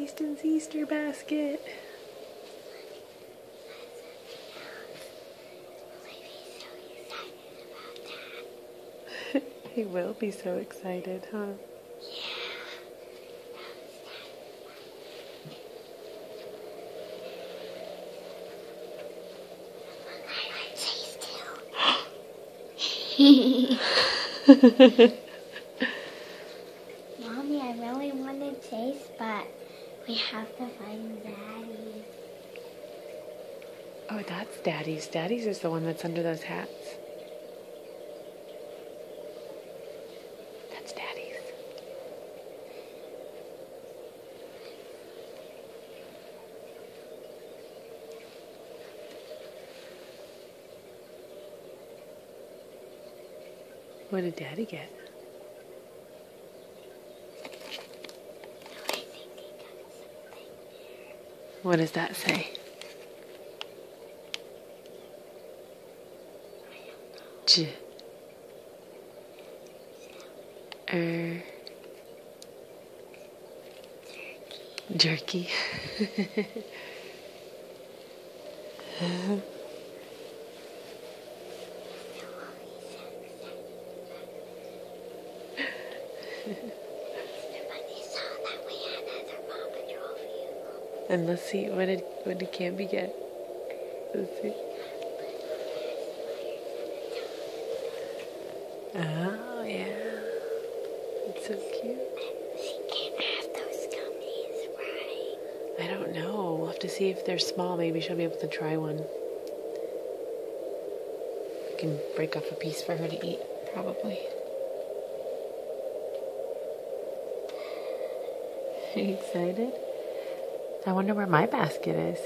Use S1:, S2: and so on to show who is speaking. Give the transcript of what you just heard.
S1: Caden's Easter basket. he will be so excited, huh? Yeah.
S2: Mommy, I really want to chase, but we have to find Daddy.
S1: Oh, that's Daddy's. Daddy's is the one that's under those hats. That's Daddy's. What did Daddy get?
S2: I think he got something.
S1: What does that say? J. Er. Jerky. and let's see what did what did Campy get? Let's see. Oh yeah, it's so cute.
S2: She can't have those gummies, right?
S1: I don't know. We'll have to see if they're small. Maybe she'll be able to try one. I can break off a piece for her to eat, probably. Are you excited? I wonder where my basket is.